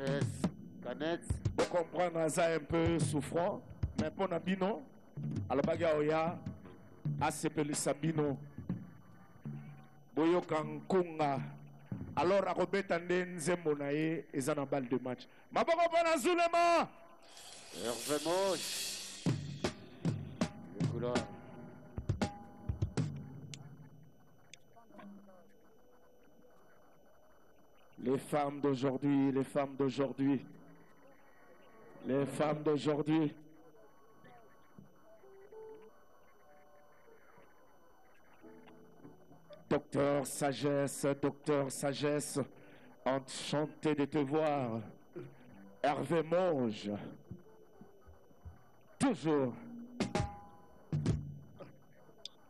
Tres Canet. Bo comprendre aza un peu souffrant, mais pona bino alobaki aoya asepelisa bino. Boyoka nkunga. Alors akobeta nde nzembo na ye eza na balle de match. Maboko pona Zulema. Hervé Moche. Le couleur. Les femmes d'aujourd'hui, les femmes d'aujourd'hui, les femmes d'aujourd'hui. Docteur Sagesse, Docteur Sagesse, enchanté de te voir. Hervé Monge, toujours.